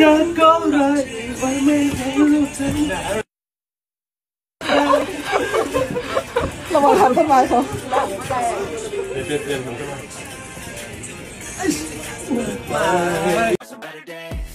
รักก็ไรไว้ไม่รู้จะไหน ระวังทันต้นไม้เขา เปลี่ยนเปลี่ยนผมก็มา a better day.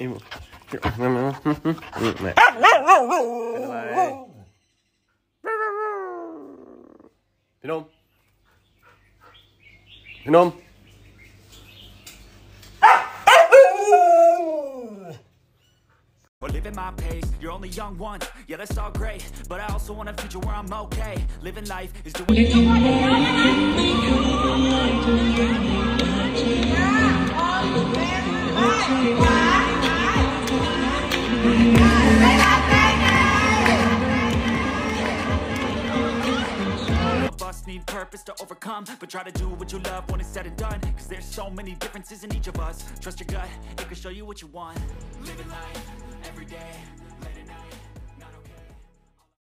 Emil. Venom. Venom. Or living my pace, you're only young once Yeah, that's all great, but I also want a future where I'm okay Living life is doing it us need purpose to overcome. But try to do what you love when it's said and done. Cause there's so many differences in each of us. Trust your gut, it can show you what you want. Living life, every day